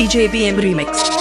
DJ BM Remix.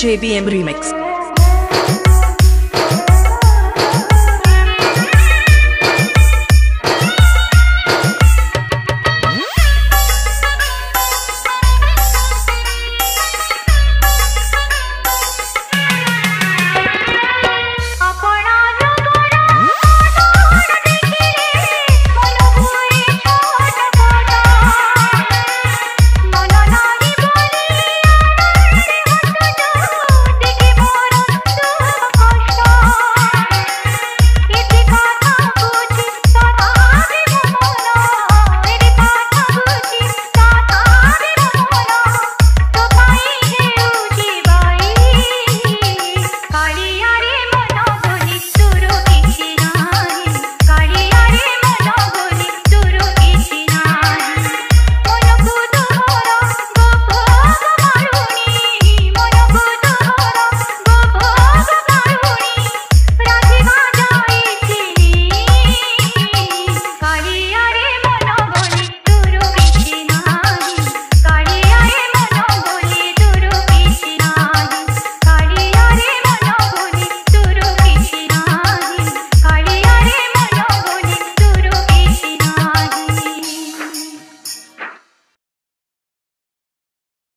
JBM Remix.